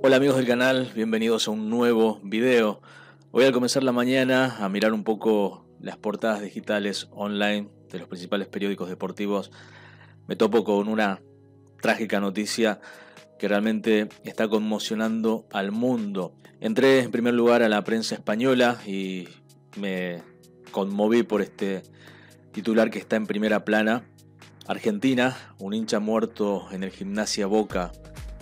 Hola amigos del canal, bienvenidos a un nuevo video. Voy a comenzar la mañana a mirar un poco las portadas digitales online de los principales periódicos deportivos. Me topo con una trágica noticia que realmente está conmocionando al mundo. Entré en primer lugar a la prensa española y me conmoví por este titular que está en primera plana. Argentina, un hincha muerto en el gimnasia Boca.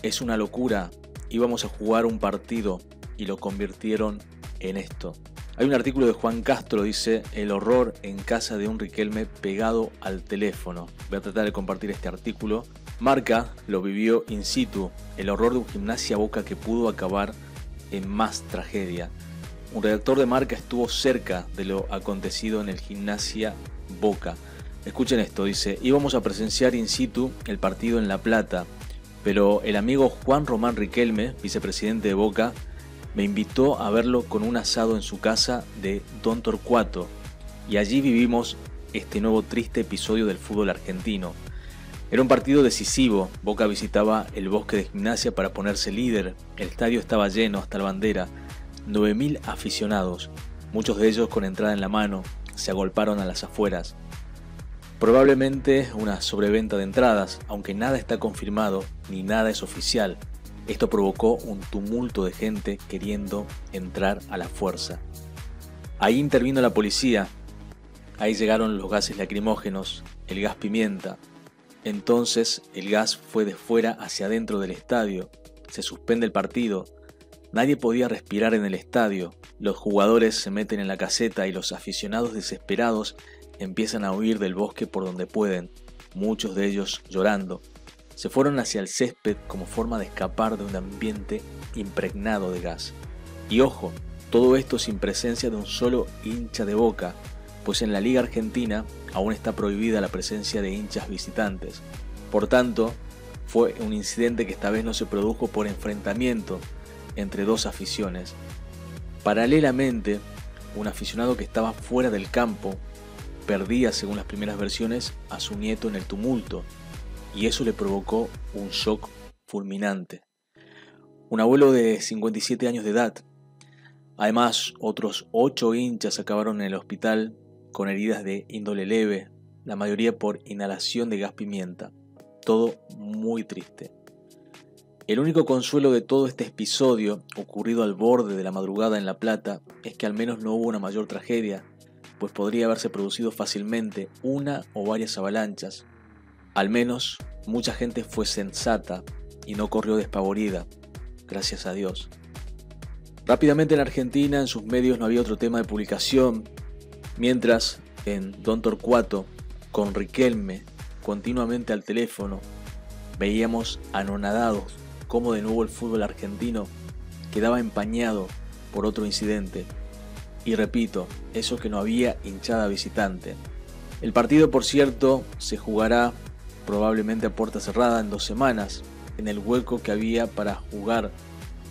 Es una locura. Íbamos a jugar un partido y lo convirtieron en esto. Hay un artículo de Juan Castro, dice, el horror en casa de un Riquelme pegado al teléfono. Voy a tratar de compartir este artículo. Marca lo vivió in situ, el horror de un gimnasia Boca que pudo acabar en más tragedia. Un redactor de Marca estuvo cerca de lo acontecido en el gimnasia Boca. Escuchen esto, dice, íbamos a presenciar in situ el partido en La Plata, pero el amigo Juan Román Riquelme, vicepresidente de Boca, me invitó a verlo con un asado en su casa de Don Torcuato, y allí vivimos este nuevo triste episodio del fútbol argentino. Era un partido decisivo, Boca visitaba el bosque de gimnasia para ponerse líder, el estadio estaba lleno hasta la bandera, 9.000 aficionados, muchos de ellos con entrada en la mano, se agolparon a las afueras. Probablemente una sobreventa de entradas, aunque nada está confirmado ni nada es oficial. Esto provocó un tumulto de gente queriendo entrar a la fuerza. Ahí intervino la policía. Ahí llegaron los gases lacrimógenos, el gas pimienta. Entonces el gas fue de fuera hacia adentro del estadio. Se suspende el partido. Nadie podía respirar en el estadio. Los jugadores se meten en la caseta y los aficionados desesperados empiezan a huir del bosque por donde pueden, muchos de ellos llorando. Se fueron hacia el césped como forma de escapar de un ambiente impregnado de gas. Y ojo, todo esto sin presencia de un solo hincha de boca, pues en la Liga Argentina aún está prohibida la presencia de hinchas visitantes. Por tanto, fue un incidente que esta vez no se produjo por enfrentamiento entre dos aficiones. Paralelamente, un aficionado que estaba fuera del campo perdía, según las primeras versiones, a su nieto en el tumulto, y eso le provocó un shock fulminante. Un abuelo de 57 años de edad. Además, otros ocho hinchas acabaron en el hospital con heridas de índole leve, la mayoría por inhalación de gas pimienta. Todo muy triste. El único consuelo de todo este episodio, ocurrido al borde de la madrugada en La Plata, es que al menos no hubo una mayor tragedia pues podría haberse producido fácilmente una o varias avalanchas. Al menos mucha gente fue sensata y no corrió despavorida, gracias a Dios. Rápidamente en Argentina, en sus medios no había otro tema de publicación, mientras en Don Torcuato, con Riquelme, continuamente al teléfono, veíamos anonadados cómo de nuevo el fútbol argentino quedaba empañado por otro incidente y repito, eso que no había hinchada visitante. El partido, por cierto, se jugará probablemente a puerta cerrada en dos semanas, en el hueco que había para jugar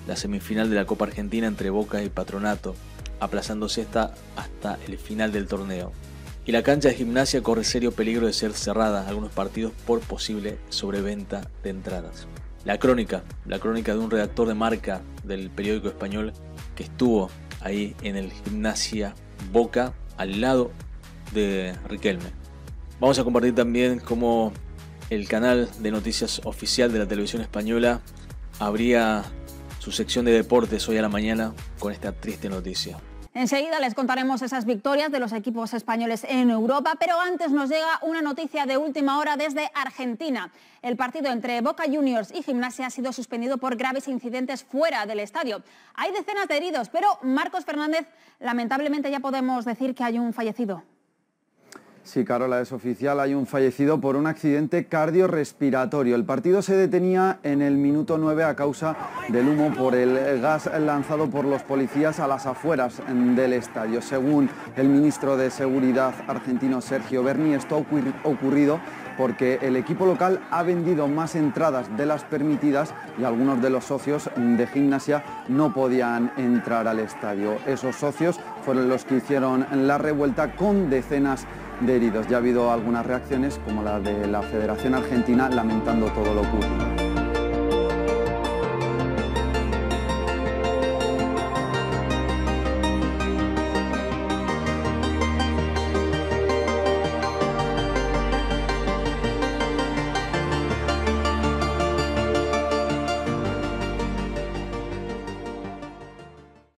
la semifinal de la Copa Argentina entre Boca y Patronato, aplazándose esta hasta el final del torneo. Y la cancha de gimnasia corre serio peligro de ser cerrada algunos partidos por posible sobreventa de entradas. La crónica, la crónica de un redactor de marca del periódico español que estuvo ahí en el gimnasia Boca, al lado de Riquelme. Vamos a compartir también cómo el canal de noticias oficial de la televisión española abría su sección de deportes hoy a la mañana con esta triste noticia. Enseguida les contaremos esas victorias de los equipos españoles en Europa, pero antes nos llega una noticia de última hora desde Argentina. El partido entre Boca Juniors y Gimnasia ha sido suspendido por graves incidentes fuera del estadio. Hay decenas de heridos, pero Marcos Fernández, lamentablemente ya podemos decir que hay un fallecido. Sí, Carola, es oficial. Hay un fallecido por un accidente cardiorrespiratorio. El partido se detenía en el minuto 9 a causa del humo por el gas lanzado por los policías a las afueras del estadio. Según el ministro de Seguridad argentino Sergio Berni, esto ha ocurrido porque el equipo local ha vendido más entradas de las permitidas y algunos de los socios de gimnasia no podían entrar al estadio. Esos socios fueron los que hicieron la revuelta con decenas de heridos. Ya ha habido algunas reacciones como la de la Federación Argentina lamentando todo lo ocurrido.